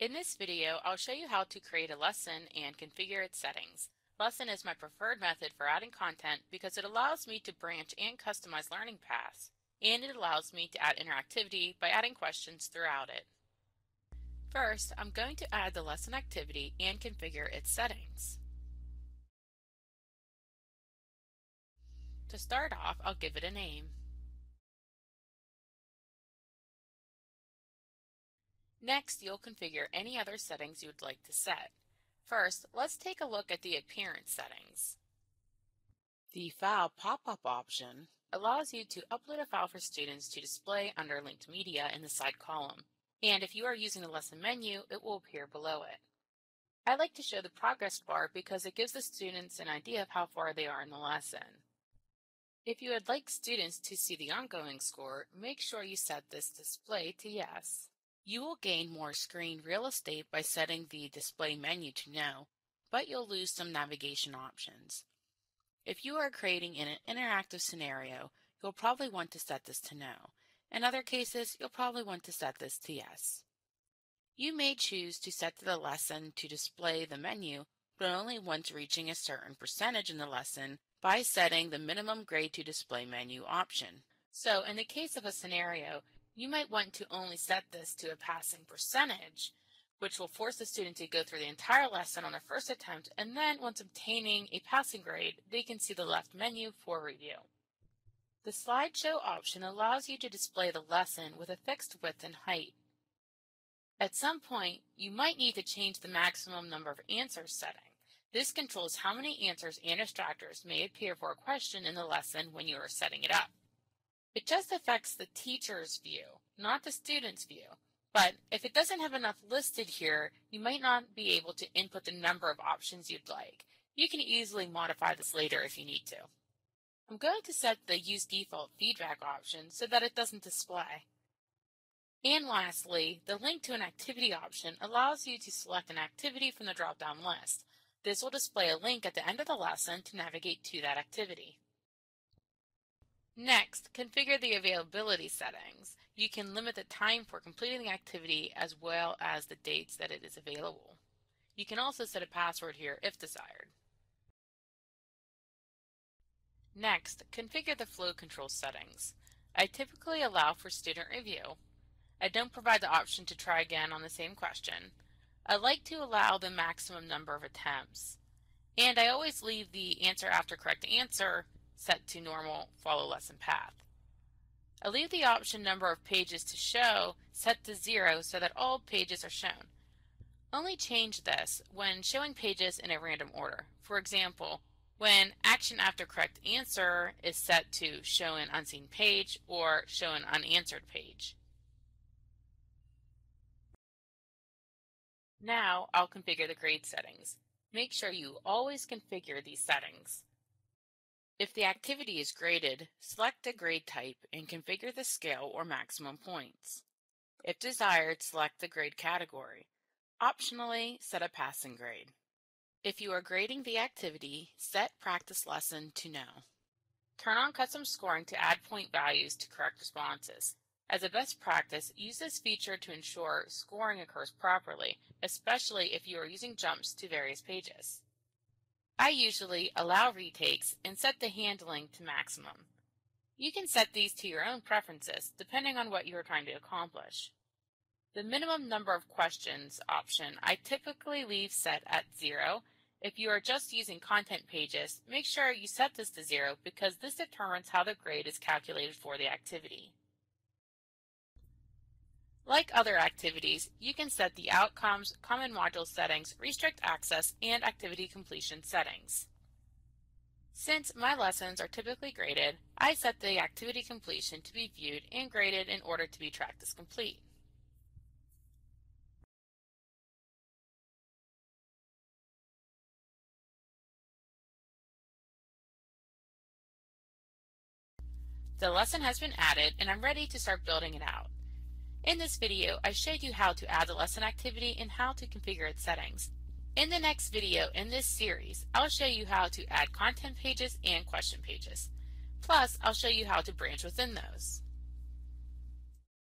In this video, I'll show you how to create a lesson and configure its settings. Lesson is my preferred method for adding content because it allows me to branch and customize learning paths, and it allows me to add interactivity by adding questions throughout it. First, I'm going to add the lesson activity and configure its settings. To start off, I'll give it a name. Next, you'll configure any other settings you would like to set. First, let's take a look at the appearance settings. The File pop-up option allows you to upload a file for students to display under linked media in the side column, and if you are using the lesson menu, it will appear below it. I like to show the progress bar because it gives the students an idea of how far they are in the lesson. If you would like students to see the ongoing score, make sure you set this display to yes. You will gain more screen real estate by setting the display menu to no, but you'll lose some navigation options. If you are creating an interactive scenario, you'll probably want to set this to no. In other cases, you'll probably want to set this to yes. You may choose to set the lesson to display the menu, but only once reaching a certain percentage in the lesson by setting the minimum grade to display menu option. So in the case of a scenario, you might want to only set this to a passing percentage, which will force the student to go through the entire lesson on their first attempt, and then once obtaining a passing grade, they can see the left menu for review. The slideshow option allows you to display the lesson with a fixed width and height. At some point, you might need to change the maximum number of answers setting. This controls how many answers and distractors may appear for a question in the lesson when you are setting it up. It just affects the teacher's view, not the student's view. But if it doesn't have enough listed here, you might not be able to input the number of options you'd like. You can easily modify this later if you need to. I'm going to set the Use Default Feedback option so that it doesn't display. And lastly, the Link to an Activity option allows you to select an activity from the drop-down list. This will display a link at the end of the lesson to navigate to that activity. Next, configure the availability settings. You can limit the time for completing the activity as well as the dates that it is available. You can also set a password here if desired. Next, configure the flow control settings. I typically allow for student review. I don't provide the option to try again on the same question. I like to allow the maximum number of attempts. And I always leave the action after correct answer set to normal follow lesson path. I leave the option number of pages to show set to zero so that all pages are shown. Only change this when showing pages in a random order. For example, when action after correct answer is set to show an unseen page or show an unanswered page. Now I'll configure the grade settings. Make sure you always configure these settings. If the activity is graded, select a grade type and configure the scale or maximum points. If desired, select the grade category. Optionally, set a passing grade. If you are grading the activity, set practice lesson to no. Turn on custom scoring to add point values to correct responses. As a best practice, use this feature to ensure scoring occurs properly, especially if you are using jumps to various pages. I usually allow retakes and set the handling to maximum. You can set these to your own preferences depending on what you are trying to accomplish. The minimum number of questions option I typically leave set at zero. If you are just using content pages, make sure you set this to zero because this determines how the grade is calculated for the activity. Like other activities, you can set the Outcomes, Common Module settings, Restrict Access, and Activity Completion settings. Since my lessons are typically graded, I set the activity completion to be viewed and graded in order to be tracked as complete. The lesson has been added and I'm ready to start building it out. In this video, I showed you how to add the lesson activity and how to configure its settings. In the next video in this series, I'll show you how to add content pages and question pages. Plus, I'll show you how to branch within those.